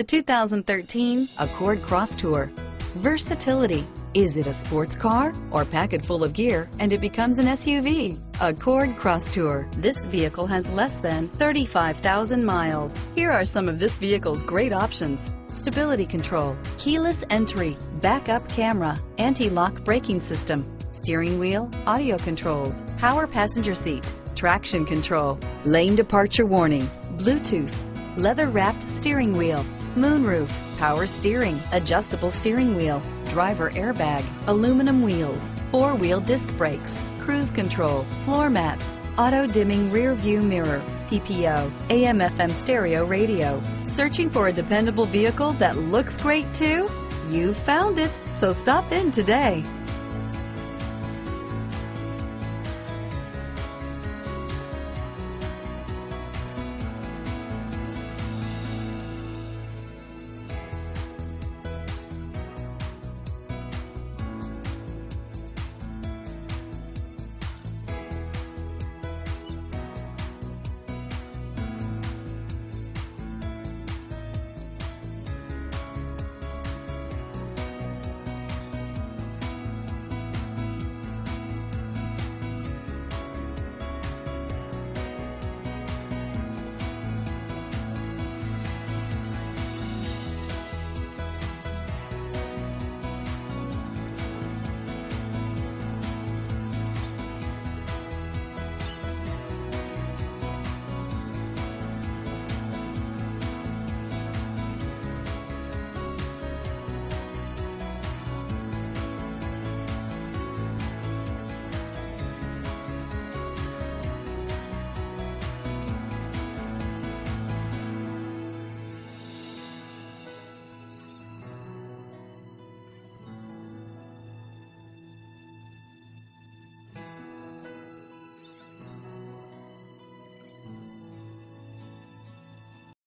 The 2013 Accord Crosstour. Versatility. Is it a sports car or pack it full of gear and it becomes an SUV? Accord Cross Tour. This vehicle has less than 35,000 miles. Here are some of this vehicle's great options. Stability control, keyless entry, backup camera, anti-lock braking system, steering wheel, audio controls, power passenger seat, traction control, lane departure warning, Bluetooth, leather-wrapped steering wheel, moonroof, power steering, adjustable steering wheel, driver airbag, aluminum wheels, four-wheel disc brakes, cruise control, floor mats, auto-dimming rear view mirror, PPO, AM FM stereo radio. Searching for a dependable vehicle that looks great too? You found it, so stop in today.